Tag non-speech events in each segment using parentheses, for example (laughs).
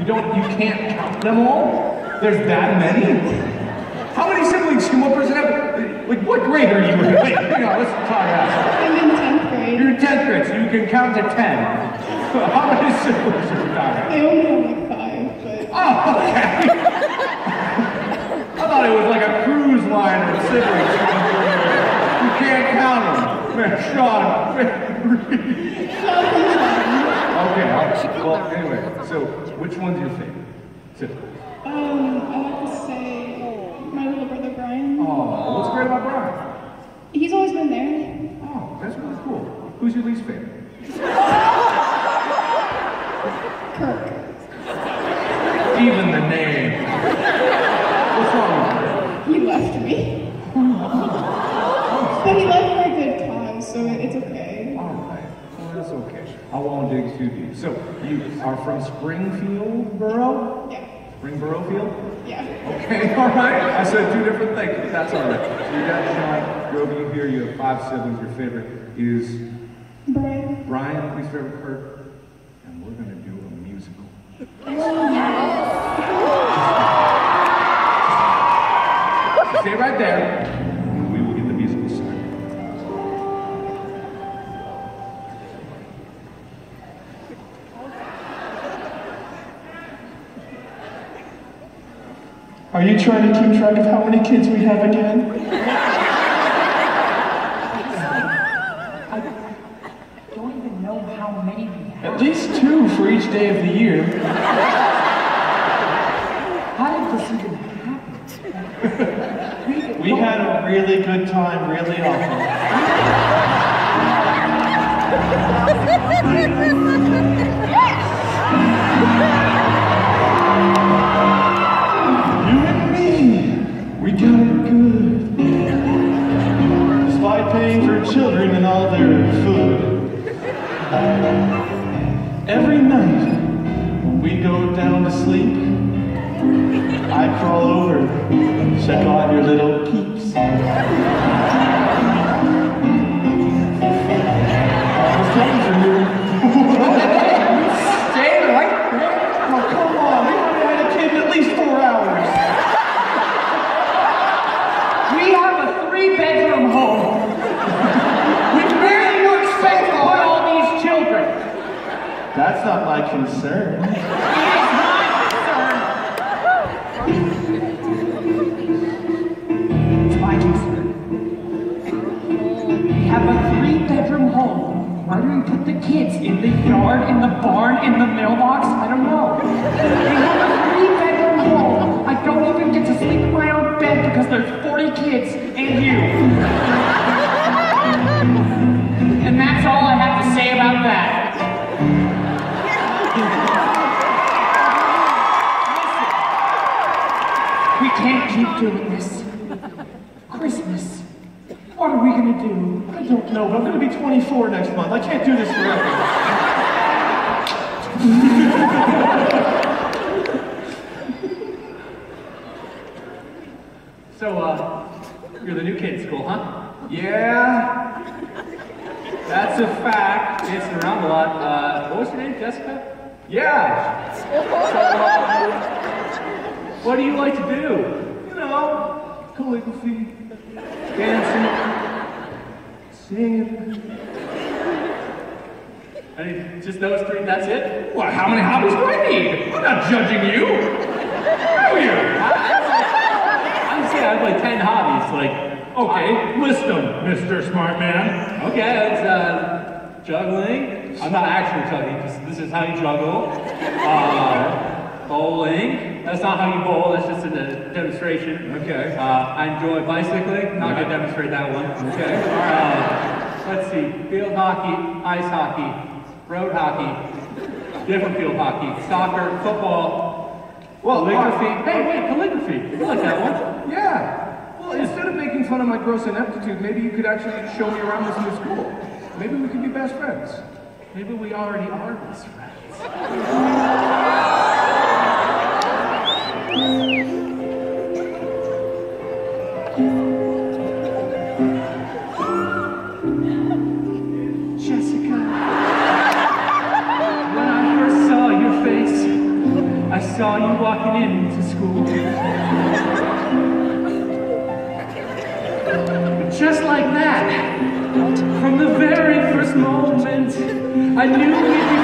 You don't, you can't count them all? There's that many? How many siblings can one person have? Like, what grade are you in? Wait, hang on, let's talk out. I'm in 10th grade. You're in 10th grade, so you can count to 10. (laughs) How many siblings are you talking? I only have like five, but Oh, okay. I thought it was like a cruise line of siblings. You can't count them. Man, Sean. Okay, I'll, well, anyway, so which one's your favorite? Sibling? um, I like to say my little brother Brian. Oh, what's great about Brian? He's always been there. Oh, that's really cool. Who's your least favorite? Kirk. Even the name. What's wrong with her? He left me. but he left for a good time, so it's okay. All right. Well, that's okay. I won't dig too deep. So, you are from Springfield Borough? Yeah. Springboro Field? Yeah. Okay, (laughs) all right. I said two different things, but that's all right. So you got Sean, Roby here. You have five siblings. Your favorite is Brian. Brian, least favorite Kurt. And we're going to do a musical. Are you trying to keep track of how many kids we have again? don't even know how many we have. At least two for each day of the year. How did this even happen? We (laughs) had a really good time really often. (laughs) children and all their food. Every night, when we go down to sleep, I crawl over, check on your little peeps. That's not my concern. It's my concern. We have a three-bedroom home. Where do we put the kids? In the yard? In the barn? In the mailbox? Can't keep doing this. Christmas. What are we gonna do? I don't know, but I'm gonna be 24 next month. I can't do this forever. (laughs) So, uh, you're the new kid in school, huh? Yeah, That's a fact. Dancing around a lot. Uh, what was your name, Jessica? yeah. What do you like to do? You know, calligraphy, dancing, singing. I mean, just those three, that's it? What, how many hobbies do I need? I'm not judging you. How are you? (laughs) I'm saying I have like 10 hobbies. Like, Okay, list them, Mr. Smart Man. okay, it's uh, juggling. I'm not actually juggling, just this is how you juggle. Uh, bowling. That's not how you bowl, that's just a demonstration. Okay. Uh, I enjoy bicycling. Not gonna demonstrate that one. Okay. Uh, let's see. Field hockey, ice hockey, road hockey, different field hockey, soccer, football, Well, calligraphy. uh, Hey, wait, calligraphy. You like that one? Yeah. Well, instead of making fun of my gross ineptitude, maybe you could actually show me around this new school. Maybe we could be best friends. Maybe we already are best friends. saw you walking in to school. but just like that, from the very first moment, I knew we'd be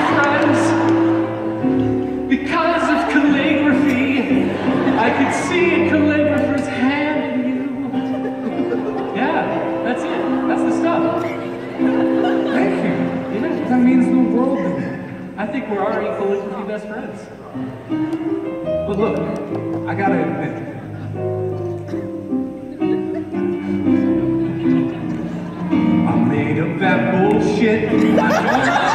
I think we're already collisionally best friends. But look, I gotta admit, I'm made of that bullshit.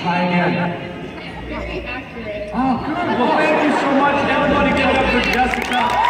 Try again. Very accurate. Oh, good. Well, thank you so much. Everybody give it up for Jessica.